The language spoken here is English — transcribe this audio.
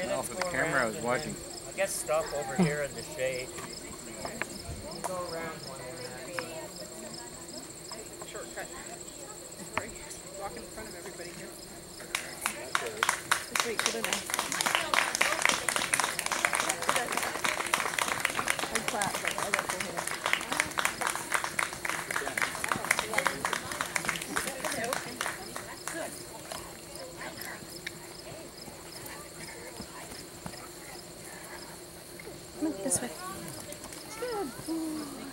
and No, for the camera I was watching. I guess stop over here in the shade. Go around one Shortcut. Sorry. Walk in front of everybody here. Just wait for the next. This way. Good boy.